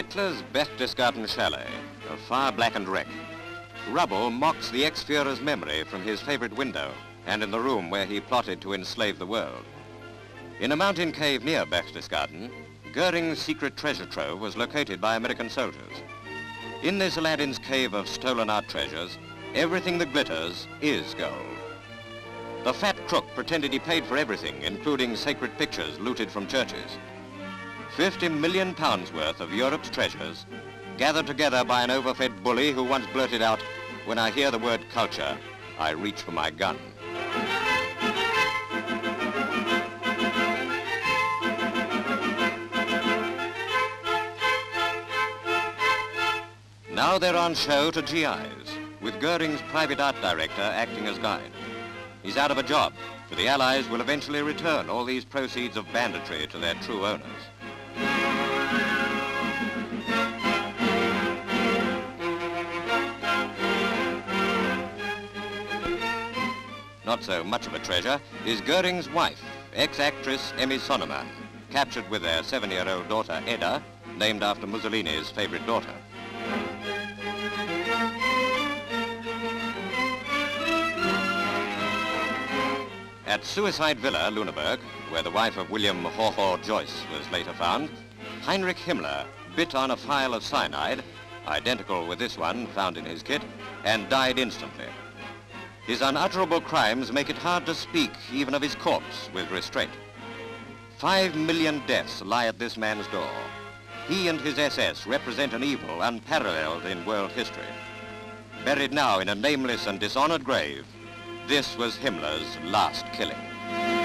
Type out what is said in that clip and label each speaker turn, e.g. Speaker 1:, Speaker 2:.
Speaker 1: Hitler's Berchtesgaden chalet, a fire-blackened wreck. Rubble mocks the ex-Fuhrer's memory from his favorite window and in the room where he plotted to enslave the world. In a mountain cave near Berchtesgaden, Goering's secret treasure trove was located by American soldiers. In this Aladdin's cave of stolen art treasures, everything that glitters is gold. The fat crook pretended he paid for everything, including sacred pictures looted from churches. 50 million pounds worth of Europe's treasures, gathered together by an overfed bully who once blurted out, when I hear the word culture, I reach for my gun. Now they're on show to GIs, with Goering's private art director acting as guide. He's out of a job, for the Allies will eventually return all these proceeds of banditry to their true owners. Not so much of a treasure is Goering's wife, ex-actress Emmy Sonnemann, captured with their seven-year-old daughter Edda, named after Mussolini's favorite daughter. At Suicide Villa, Lüneburg, where the wife of William Haw Joyce was later found, Heinrich Himmler bit on a phial of cyanide, identical with this one found in his kit, and died instantly. His unutterable crimes make it hard to speak even of his corpse with restraint. Five million deaths lie at this man's door. He and his SS represent an evil unparalleled in world history. Buried now in a nameless and dishonored grave, this was Himmler's last killing.